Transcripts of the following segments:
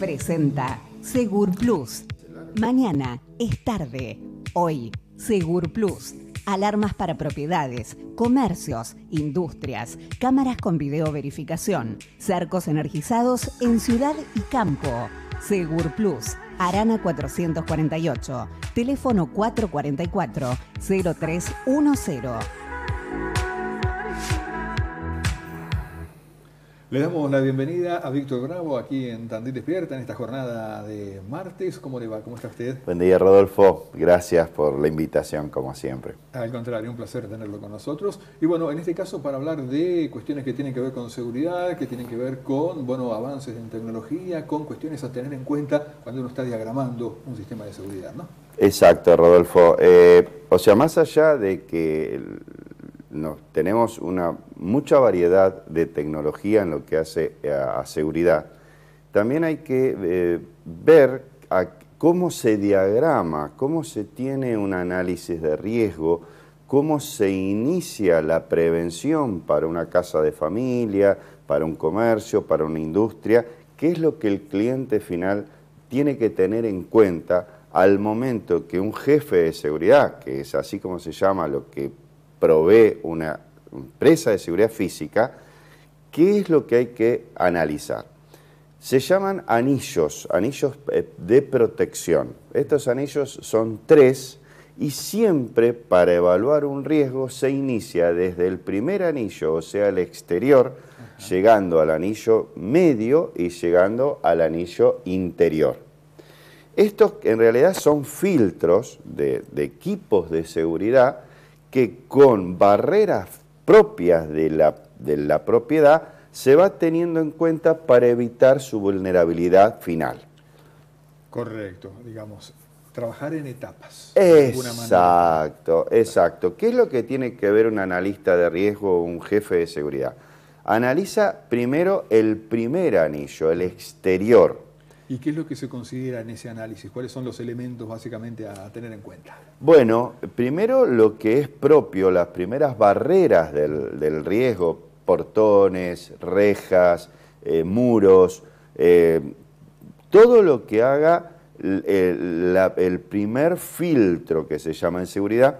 presenta Segur Plus. Mañana es tarde. Hoy, Segur Plus. Alarmas para propiedades, comercios, industrias, cámaras con video verificación, cercos energizados en ciudad y campo. Segur Plus. Arana 448. Teléfono 444 0310. Le damos la bienvenida a Víctor Bravo aquí en Tandil Despierta en esta jornada de martes. ¿Cómo le va? ¿Cómo está usted? Buen día, Rodolfo. Gracias por la invitación, como siempre. Al contrario, un placer tenerlo con nosotros. Y bueno, en este caso para hablar de cuestiones que tienen que ver con seguridad, que tienen que ver con bueno, avances en tecnología, con cuestiones a tener en cuenta cuando uno está diagramando un sistema de seguridad, ¿no? Exacto, Rodolfo. Eh, o sea, más allá de que tenemos una mucha variedad de tecnología en lo que hace a, seguridad. También hay que eh, ver cómo se diagrama, cómo se tiene un análisis de riesgo, cómo se inicia la prevención para una casa de familia, para un comercio, para una industria, qué es lo que el cliente final tiene que tener en cuenta al momento que un jefe de seguridad, que es así como se llama lo que provee una empresa de seguridad física, ¿qué es lo que hay que analizar? Se llaman anillos, anillos eh, de protección. Estos anillos son tres y siempre para evaluar un riesgo se inicia desde el primer anillo, o sea, el exterior, llegando al anillo medio y llegando al anillo interior. Estos en realidad son filtros de, de equipos de seguridad que con barreras propias de la, de la propiedad se va teniendo en cuenta para evitar su vulnerabilidad final. Correcto, digamos, trabajar en etapas. Exacto, exacto. ¿Qué es lo que tiene que ver un analista de riesgo o un jefe de seguridad? Analiza primero el primer anillo, el exterior. ¿Y qué es lo que se considera en ese análisis? ¿Cuáles son los elementos básicamente a tener en cuenta? Bueno, primero lo que es propio, las primeras barreras del, riesgo, portones, rejas, eh, muros, eh, todo lo que haga el, primer filtro que se llama en seguridad,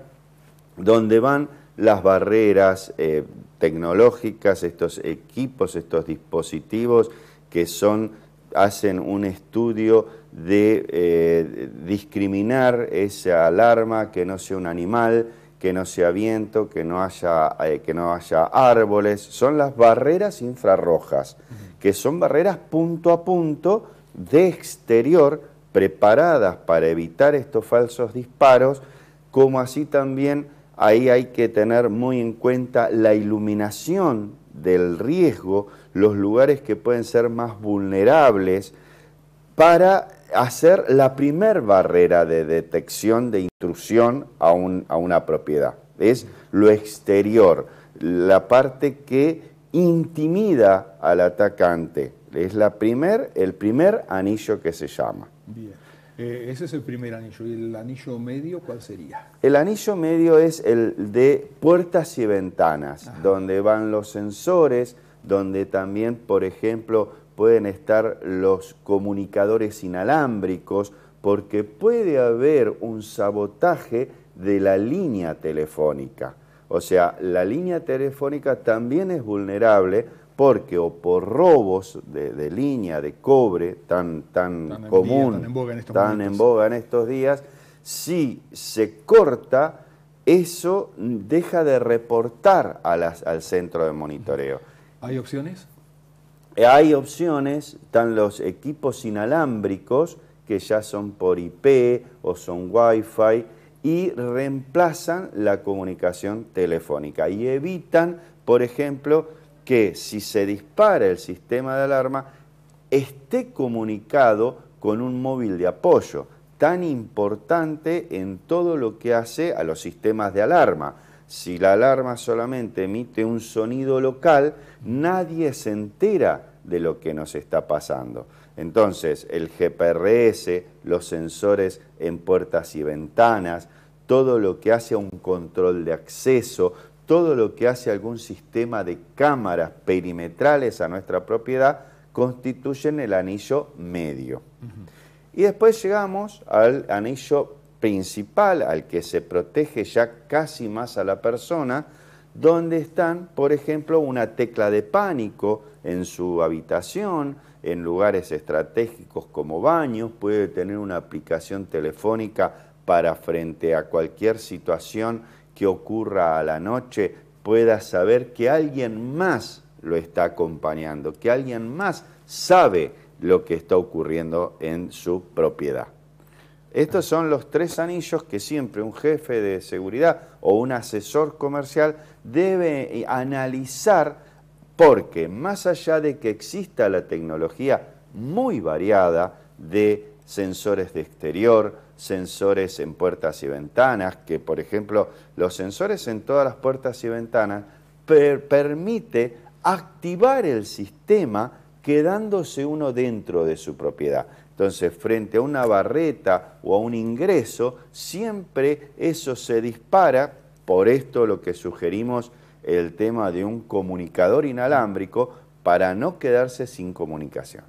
donde van las barreras eh, tecnológicas, estos equipos, estos dispositivos que son hacen un estudio de eh, discriminar esa alarma, que no sea un animal, que no sea viento, que no haya, eh, que no haya árboles. Son las barreras infrarrojas, que son barreras punto a punto de exterior preparadas para evitar estos falsos disparos, como así también ahí hay que tener muy en cuenta la iluminación del riesgo, los lugares que pueden ser más vulnerables, para hacer la primer barrera de detección de intrusión a, a una propiedad. Es lo exterior, la parte que intimida al atacante. Es la primer, el primer anillo que se llama. Bien. Eh, ese es el primer anillo. ¿Y el anillo medio cuál sería? El anillo medio es el de puertas y ventanas, donde van los sensores, donde también, por ejemplo, pueden estar los comunicadores inalámbricos, porque puede haber un sabotaje de la línea telefónica. O sea, la línea telefónica también es vulnerable porque o por robos de, línea de cobre tan, tan, común, tan, en, boga en estos días, si se corta, eso deja de reportar al centro de monitoreo. ¿Hay opciones? Hay opciones, están los equipos inalámbricos que ya son por IP o son Wi-Fi y reemplazan la comunicación telefónica y evitan, por ejemplo, que si se dispara el sistema de alarma, esté comunicado con un móvil de apoyo, tan importante en todo lo que hace a los sistemas de alarma. Si la alarma solamente emite un sonido local, nadie se entera de lo que nos está pasando. Entonces, el GPRS, los sensores en puertas y ventanas, todo lo que hace a un control de acceso, todo lo que hace algún sistema de cámaras perimetrales a nuestra propiedad constituyen el anillo medio. Y después llegamos al anillo principal, al que se protege ya casi más a la persona, donde están, por ejemplo, una tecla de pánico en su habitación, en lugares estratégicos como baños, puede tener una aplicación telefónica para frente a cualquier situación que ocurra a la noche, pueda saber que alguien más lo está acompañando, que alguien más sabe lo que está ocurriendo en su propiedad. Estos son los tres anillos que siempre un jefe de seguridad o un asesor comercial debe analizar porque más allá de que exista la tecnología muy variada de sensores de exterior, sensores en puertas y ventanas, que por ejemplo los sensores en todas las puertas y ventanas permite activar el sistema quedándose uno dentro de su propiedad. Entonces, frente a una barreta o a un ingreso, siempre eso se dispara, por esto lo que sugerimos el tema de un comunicador inalámbrico para no quedarse sin comunicación.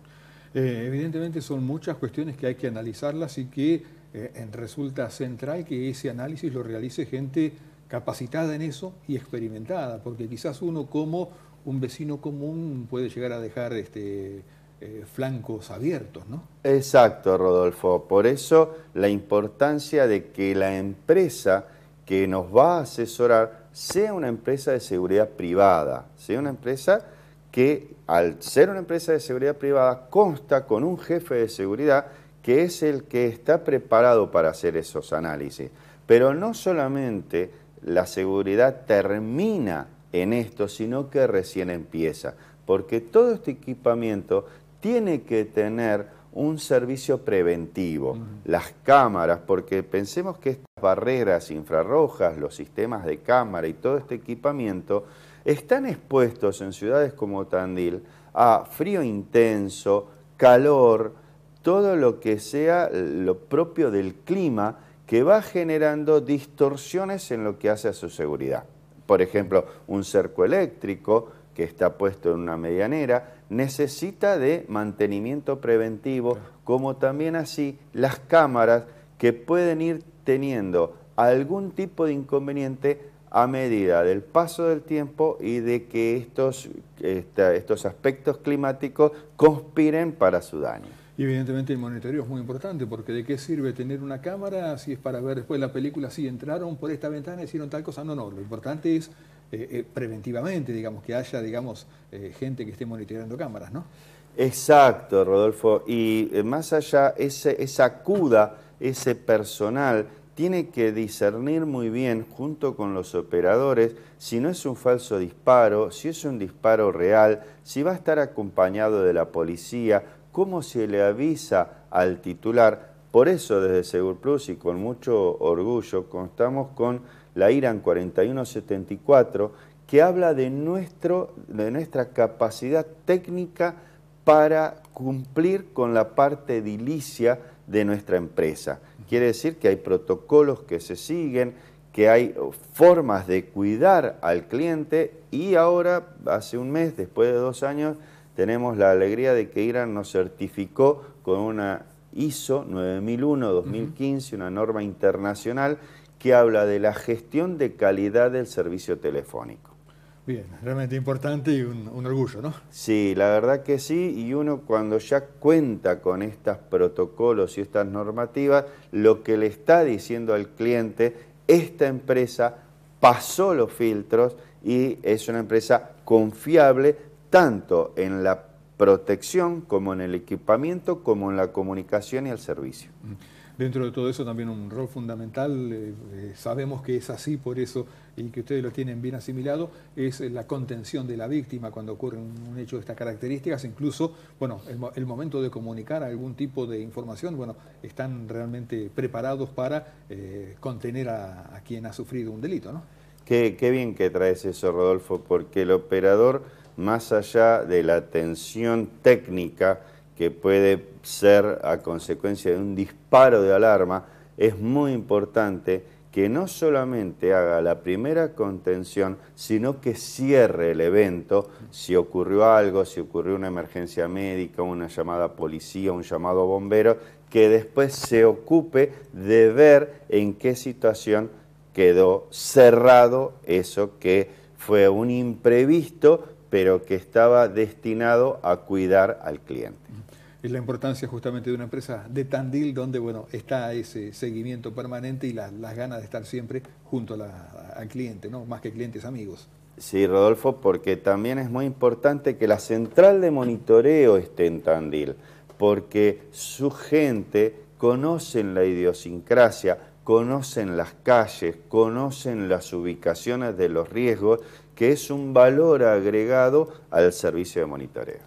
Eh, evidentemente son muchas cuestiones que hay que analizarlas y que eh, resulta central que ese análisis lo realice gente capacitada en eso y experimentada, porque quizás uno como un vecino común puede llegar a dejar este, eh, flancos abiertos, ¿no? Exacto, Rodolfo. Por eso la importancia de que la empresa que nos va a asesorar sea una empresa de seguridad privada, sea una empresa que al ser una empresa de seguridad privada consta con un jefe de seguridad que es el que está preparado para hacer esos análisis. Pero no solamente la seguridad termina en esto, sino que recién empieza, porque todo este equipamiento tiene que tener un servicio preventivo, las cámaras, porque pensemos que estas barreras infrarrojas, los sistemas de cámara y todo este equipamiento están expuestos en ciudades como Tandil a frío intenso, calor, todo lo que sea lo propio del clima que va generando distorsiones en lo que hace a su seguridad. Por ejemplo, un cerco eléctrico que está puesto en una medianera necesita de mantenimiento preventivo, como también así las cámaras que pueden ir teniendo algún tipo de inconveniente a medida del paso del tiempo y de que estos, estos aspectos climáticos conspiren para su daño. Y evidentemente el monitoreo es muy importante, porque ¿de qué sirve tener una cámara si es para ver después la película, si entraron por esta ventana, hicieron tal cosa? No, no, lo importante es eh, eh, preventivamente, digamos, que haya, digamos, eh, gente que esté monitoreando cámaras, ¿no? Exacto, Rodolfo, y más allá, ese, esa CUDA, ese personal, tiene que discernir muy bien junto con los operadores si no es un falso disparo, si es un disparo real, si va a estar acompañado de la policía, cómo se le avisa al titular. Por eso desde Segur Plus y con mucho orgullo contamos con la IRAN 4174 que habla de, nuestro, de nuestra capacidad técnica para cumplir con la parte edilicia de nuestra empresa. Quiere decir que hay protocolos que se siguen, que hay formas de cuidar al cliente y ahora, hace un mes, después de dos años, tenemos la alegría de que IRAN nos certificó con una ISO 9001-2015, una norma internacional que habla de la gestión de calidad del servicio telefónico. Bien, realmente importante y un, orgullo, ¿no? Sí, la verdad que sí, y uno cuando ya cuenta con estos protocolos y estas normativas, lo que le está diciendo al cliente, esta empresa pasó los filtros y es una empresa confiable tanto en la protección como en el equipamiento, como en la comunicación y el servicio. Dentro de todo eso también un rol fundamental, eh, eh, sabemos que es así por eso y que ustedes lo tienen bien asimilado, es la contención de la víctima cuando ocurre un, hecho de estas características, incluso, bueno, el, momento de comunicar algún tipo de información, bueno, están realmente preparados para eh, contener a, quien ha sufrido un delito, ¿no? Qué, qué bien que traes eso, Rodolfo, porque el operador más allá de la tensión técnica que puede ser a consecuencia de un disparo de alarma, es muy importante que no solamente haga la primera contención, sino que cierre el evento. Si ocurrió algo, si ocurrió una emergencia médica, una llamada a policía, un llamado bombero, que después se ocupe de ver en qué situación quedó cerrado eso que fue un imprevisto, pero que estaba destinado a cuidar al cliente es la importancia justamente de una empresa de Tandil donde bueno está ese seguimiento permanente y las ganas de estar siempre junto al cliente, ¿no? más que clientes amigos. Sí, Rodolfo, porque también es muy importante que la central de monitoreo esté en Tandil, porque su gente conocen la idiosincrasia, conocen las calles, conocen las ubicaciones de los riesgos, que es un valor agregado al servicio de monitoreo.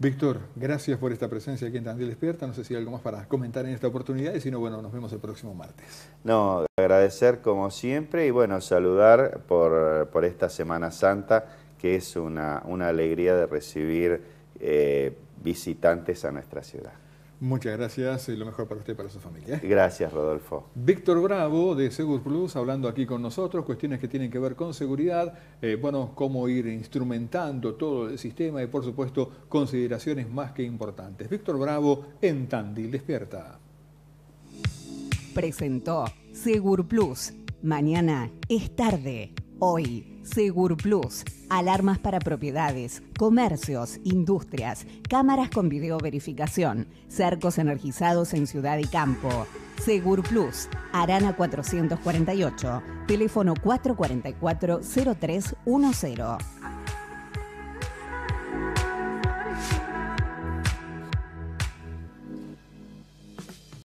Víctor, gracias por esta presencia aquí en Tandil Despierta. No sé si hay algo más para comentar en esta oportunidad y si no, bueno, nos vemos el próximo martes. No, agradecer como siempre y bueno, saludar por, por esta Semana Santa que es una, una alegría de recibir eh, visitantes a nuestra ciudad. Muchas gracias y lo mejor para usted y para su familia. Gracias, Rodolfo. Víctor Bravo de Segur Plus hablando aquí con nosotros, cuestiones que tienen que ver con seguridad, eh, bueno, cómo ir instrumentando todo el sistema y por supuesto consideraciones más que importantes. Víctor Bravo en Tandil Despierta. Presentó Segur Plus. Mañana es tarde. Hoy, Segur Plus. Alarmas para propiedades, comercios, industrias, cámaras con video verificación, cercos energizados en ciudad y campo. Segur Plus, Arana 448, teléfono 444 0310.